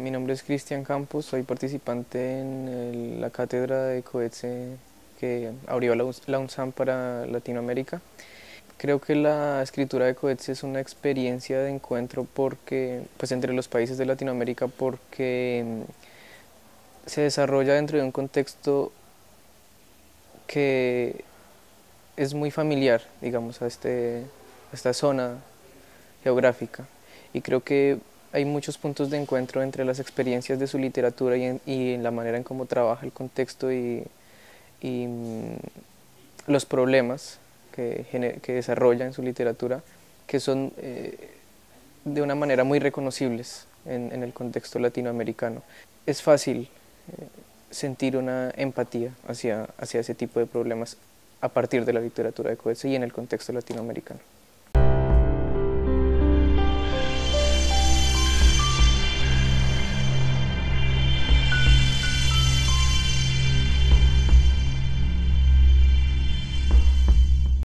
Mi nombre es Cristian Campos, soy participante en la cátedra de Coetze que abrió la UNSAM para Latinoamérica. Creo que la escritura de Coetze es una experiencia de encuentro porque, pues entre los países de Latinoamérica porque mm, se desarrolla dentro de un contexto que es muy familiar, digamos, a, este, a esta zona geográfica. Y creo que hay muchos puntos de encuentro entre las experiencias de su literatura y en, la manera en cómo trabaja el contexto y, mm, los problemas que, desarrolla en su literatura, que son eh, de una manera muy reconocibles en, el contexto latinoamericano. Es fácil eh, sentir una empatía hacia, hacia ese tipo de problemas a partir de la literatura de Coetzee y en el contexto latinoamericano.